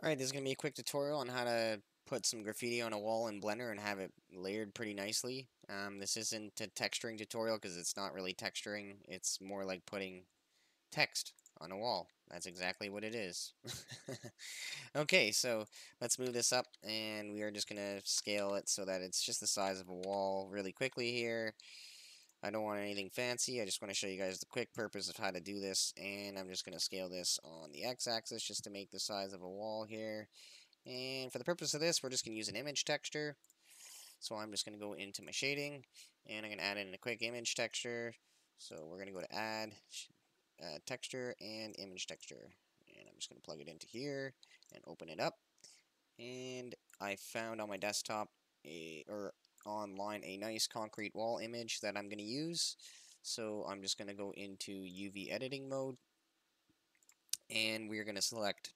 Alright, this is going to be a quick tutorial on how to put some graffiti on a wall in Blender and have it layered pretty nicely. Um, this isn't a texturing tutorial because it's not really texturing, it's more like putting text on a wall. That's exactly what it is. okay, so let's move this up and we are just going to scale it so that it's just the size of a wall really quickly here. I don't want anything fancy, I just want to show you guys the quick purpose of how to do this, and I'm just going to scale this on the x-axis just to make the size of a wall here. And for the purpose of this, we're just going to use an image texture. So I'm just going to go into my shading, and I'm going to add in a quick image texture. So we're going to go to add, uh, texture, and image texture. And I'm just going to plug it into here, and open it up. And I found on my desktop, a, or online a nice concrete wall image that I'm going to use. So I'm just going to go into UV editing mode. And we're going to select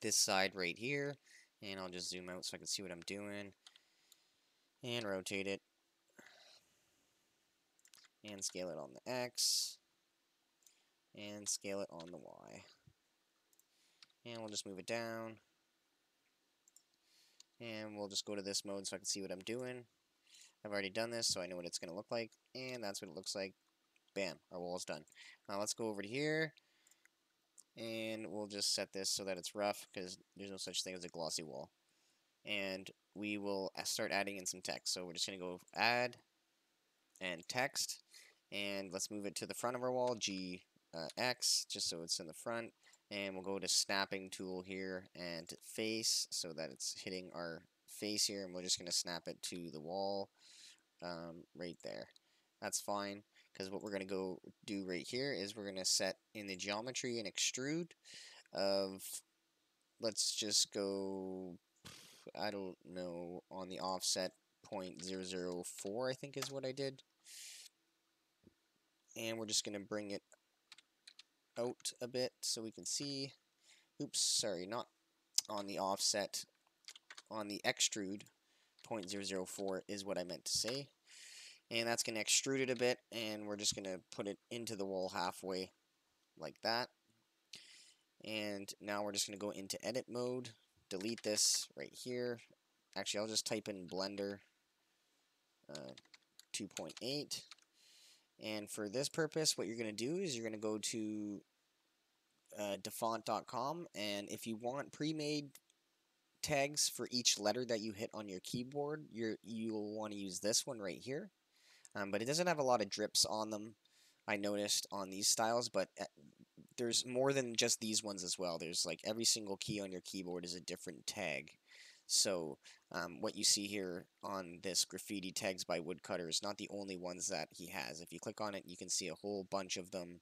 this side right here. And I'll just zoom out so I can see what I'm doing. And rotate it. And scale it on the X. And scale it on the Y. And we'll just move it down. And we'll just go to this mode so I can see what I'm doing I've already done this, so I know what it's going to look like, and that's what it looks like. Bam, our wall is done. Now let's go over to here, and we'll just set this so that it's rough, because there's no such thing as a glossy wall. And we will start adding in some text. So we're just going to go add and text, and let's move it to the front of our wall, G uh, X, just so it's in the front. And we'll go to snapping tool here and face so that it's hitting our face here, and we're just going to snap it to the wall um, right there. That's fine, because what we're going to go do right here is we're going to set in the geometry and extrude of, let's just go, I don't know, on the offset 0.004, I think is what I did. And we're just going to bring it out a bit so we can see. Oops, sorry, not on the offset on the extrude 0.004 is what I meant to say. And that's going to extrude it a bit, and we're just going to put it into the wall halfway, like that. And now we're just going to go into edit mode, delete this right here. Actually, I'll just type in Blender uh, 2.8. And for this purpose, what you're going to do is you're going to go to uh, dafont.com, and if you want pre-made tags for each letter that you hit on your keyboard, you you'll want to use this one right here. Um, but it doesn't have a lot of drips on them, I noticed on these styles, but uh, there's more than just these ones as well. There's like every single key on your keyboard is a different tag. So um, what you see here on this graffiti tags by woodcutter is not the only ones that he has. If you click on it, you can see a whole bunch of them,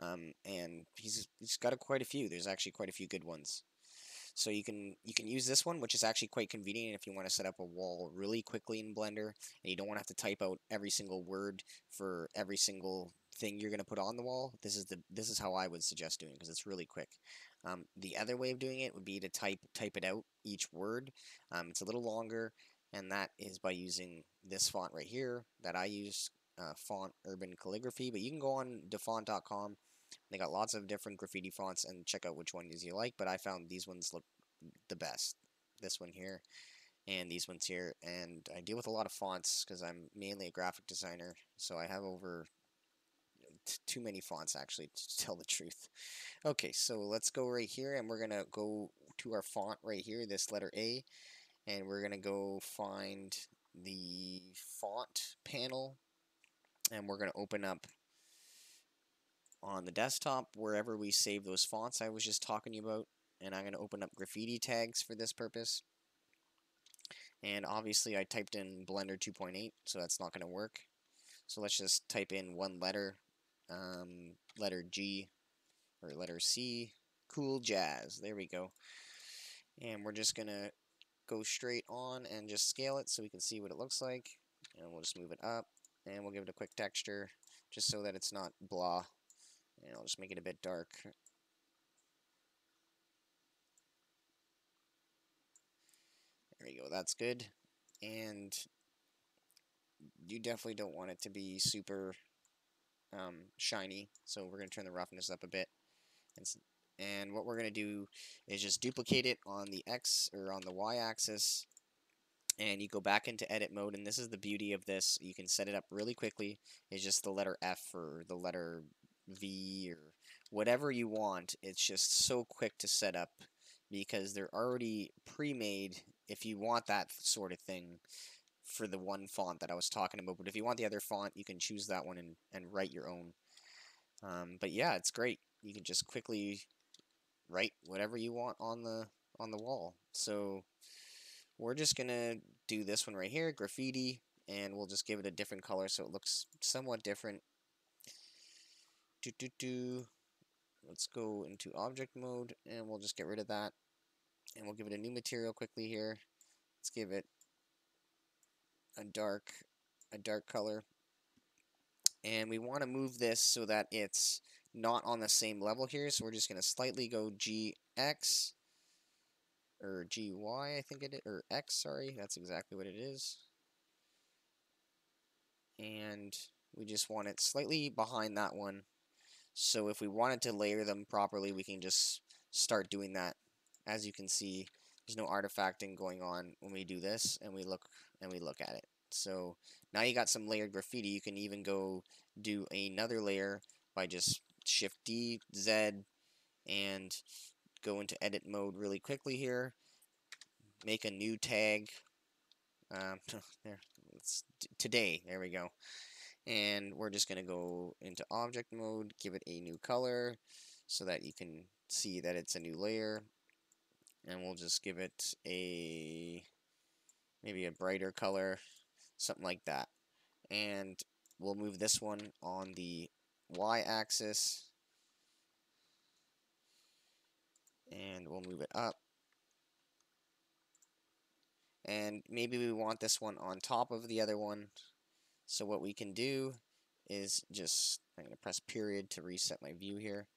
um, and he's he's got a, quite a few. There's actually quite a few good ones. So you can you can use this one, which is actually quite convenient if you want to set up a wall really quickly in Blender, and you don't want to have to type out every single word for every single thing you're going to put on the wall. This is the this is how I would suggest doing because it's really quick. Um, the other way of doing it would be to type type it out each word. Um, it's a little longer, and that is by using this font right here that I use, uh, font Urban Calligraphy. But you can go on dafont.com they got lots of different graffiti fonts and check out which ones you like, but I found these ones look the best. This one here and these ones here. And I deal with a lot of fonts because I'm mainly a graphic designer, so I have over too many fonts actually to tell the truth. Okay, so let's go right here and we're going to go to our font right here, this letter A, and we're going to go find the font panel and we're going to open up on the desktop, wherever we save those fonts I was just talking about, and I'm going to open up graffiti tags for this purpose. And obviously I typed in Blender 2.8, so that's not going to work. So let's just type in one letter, um, letter G, or letter C, cool jazz, there we go. And we're just going to go straight on and just scale it so we can see what it looks like. And we'll just move it up, and we'll give it a quick texture, just so that it's not blah and I'll just make it a bit dark. There we go, that's good. And you definitely don't want it to be super um, shiny, so we're going to turn the roughness up a bit. And, and what we're going to do is just duplicate it on the X or on the Y axis and you go back into edit mode and this is the beauty of this you can set it up really quickly it's just the letter F or the letter V or whatever you want it's just so quick to set up because they're already pre-made if you want that sort of thing for the one font that I was talking about but if you want the other font you can choose that one and, and write your own. Um, but yeah it's great. You can just quickly write whatever you want on the on the wall. So we're just gonna do this one right here, graffiti, and we'll just give it a different color so it looks somewhat different. Do do do. Let's go into object mode, and we'll just get rid of that, and we'll give it a new material quickly here. Let's give it a dark, a dark color, and we want to move this so that it's not on the same level here. So we're just gonna slightly go GX or GY, I think it is, or X, sorry, that's exactly what it is. And we just want it slightly behind that one. So if we wanted to layer them properly, we can just start doing that. As you can see, there's no artifacting going on when we do this, and we look and we look at it. So now you got some layered graffiti. You can even go do another layer by just Shift D, Z, and go into edit mode really quickly here, make a new tag. Um, there, today, there we go. And we're just going to go into object mode, give it a new color so that you can see that it's a new layer. And we'll just give it a, maybe a brighter color, something like that. And we'll move this one on the y-axis and we'll move it up. And maybe we want this one on top of the other one. So what we can do is just, I'm going to press period to reset my view here,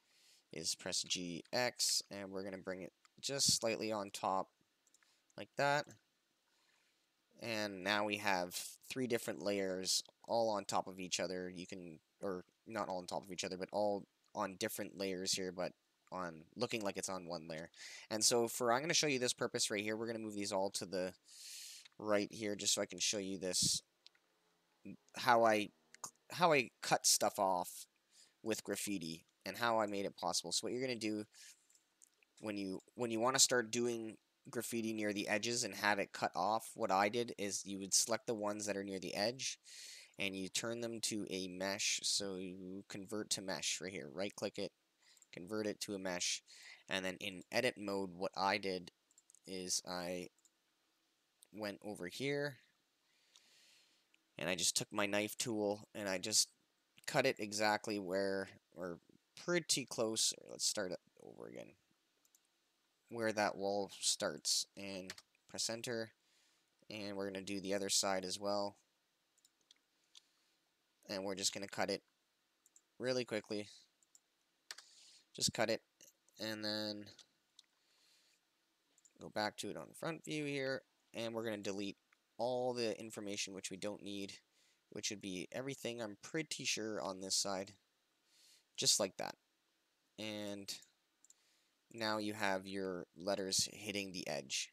is press GX, and we're going to bring it just slightly on top, like that. And now we have three different layers all on top of each other. You can, or not all on top of each other, but all on different layers here, but on looking like it's on one layer. And so for I'm going to show you this purpose right here, we're going to move these all to the right here just so I can show you this how I how I cut stuff off with graffiti and how I made it possible. So what you're going to do when you when you want to start doing graffiti near the edges and have it cut off, what I did is you would select the ones that are near the edge and you turn them to a mesh. So you convert to mesh right here. Right click it, convert it to a mesh, and then in edit mode, what I did is I went over here, and I just took my knife tool, and I just cut it exactly where, or pretty close, let's start it over again, where that wall starts, and press enter, and we're going to do the other side as well, and we're just going to cut it really quickly. Just cut it and then go back to it on front view here and we're going to delete all the information which we don't need which would be everything I'm pretty sure on this side. Just like that. And now you have your letters hitting the edge.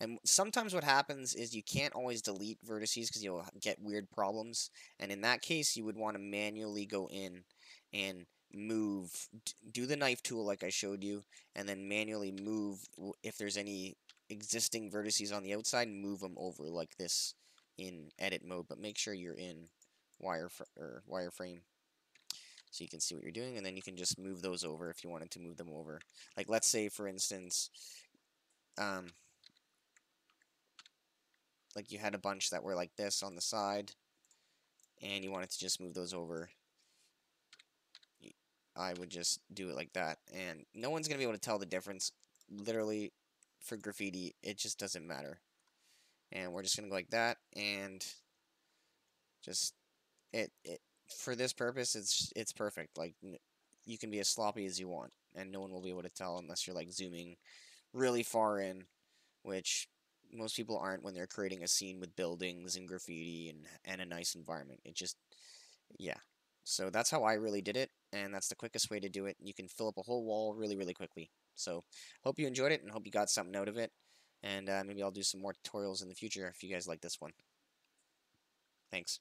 And sometimes what happens is you can't always delete vertices because you'll get weird problems. And in that case you would want to manually go in and move, do the knife tool like I showed you, and then manually move if there's any existing vertices on the outside, move them over like this in edit mode, but make sure you're in wire or wireframe so you can see what you're doing, and then you can just move those over if you wanted to move them over. Like let's say, for instance, um, like you had a bunch that were like this on the side, and you wanted to just move those over I would just do it like that. And no one's going to be able to tell the difference. Literally, for graffiti, it just doesn't matter. And we're just going to go like that. And just, it, it, for this purpose, it's, it's perfect. Like, you can be as sloppy as you want. And no one will be able to tell unless you're, like, zooming really far in. Which most people aren't when they're creating a scene with buildings and graffiti and, and a nice environment. It just, yeah. So that's how I really did it and that's the quickest way to do it. You can fill up a whole wall really, really quickly. So, hope you enjoyed it, and hope you got something out of it. And uh, maybe I'll do some more tutorials in the future if you guys like this one. Thanks.